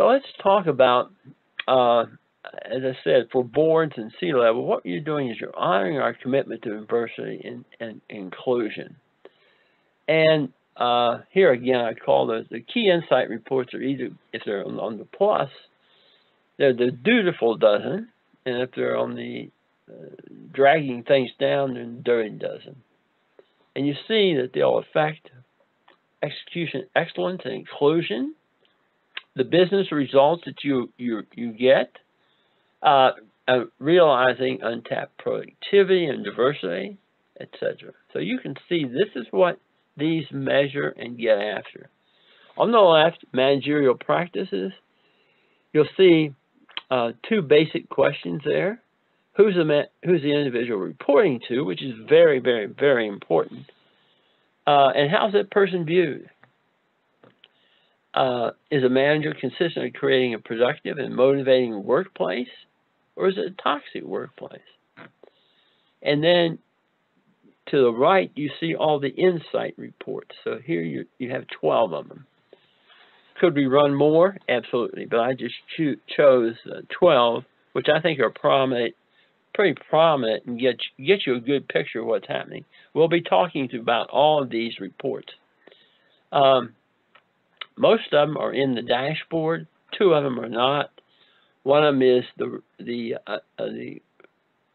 So let's talk about, uh, as I said, for boards and C-level, what you're doing is you're honoring our commitment to diversity and, and inclusion. And uh, here again, I call those the key insight reports are either, if they're on, on the plus, they're the dutiful dozen, and if they're on the uh, dragging things down, then dirty dozen. And you see that they'll affect execution excellence and inclusion, the business results that you you you get, uh, uh, realizing untapped productivity and diversity, etc. So you can see this is what these measure and get after. On the left, managerial practices. You'll see uh, two basic questions there. Who's the who's the individual reporting to, which is very, very, very important. Uh, and how's that person viewed? Uh, is a manager consistently creating a productive and motivating workplace, or is it a toxic workplace? And then to the right, you see all the insight reports. So here you, you have 12 of them. Could we run more? Absolutely, but I just cho chose uh, 12, which I think are prominent, pretty prominent and get, get you a good picture of what's happening. We'll be talking about all of these reports. Um, most of them are in the dashboard. Two of them are not. One of them is the the uh, uh, the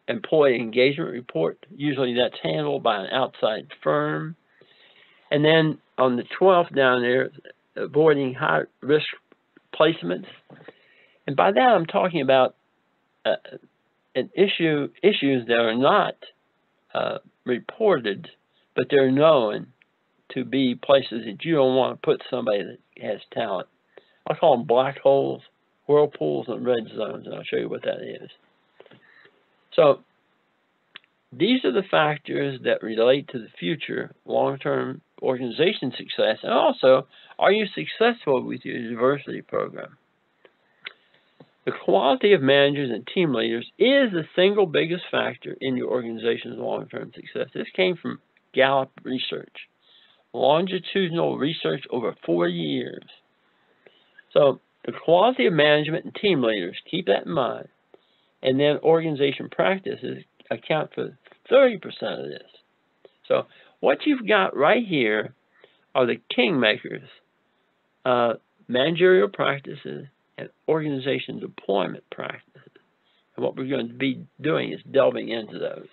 employee engagement report. Usually that's handled by an outside firm. And then on the 12th down there, avoiding high risk placements. And by that I'm talking about uh, an issue issues that are not uh, reported, but they're known to be places that you don't want to put somebody that has talent. I call them black holes, whirlpools, and red zones, and I'll show you what that is. So these are the factors that relate to the future long-term organization success, and also, are you successful with your diversity program? The quality of managers and team leaders is the single biggest factor in your organization's long-term success. This came from Gallup research longitudinal research over four years. So the quality of management and team leaders, keep that in mind. And then organization practices account for 30% of this. So what you've got right here are the kingmakers, uh, managerial practices and organization deployment practices. And what we're going to be doing is delving into those.